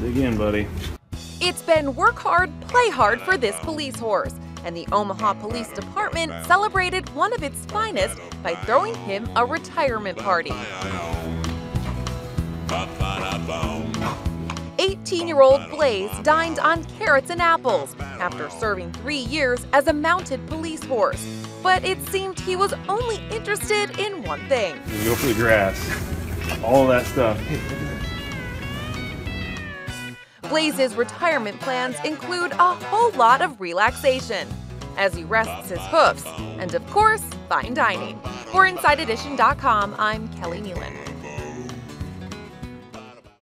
Dig in, buddy. It's been work hard, play hard for this police horse, and the Omaha Police Department celebrated one of its finest by throwing him a retirement party. 18 year old Blaze dined on carrots and apples after serving three years as a mounted police horse. But it seemed he was only interested in one thing You go for the grass. All that stuff. Blaze's retirement plans include a whole lot of relaxation as he rests his hoofs, and of course, fine dining. For InsideEdition.com, I'm Keleigh Nealon.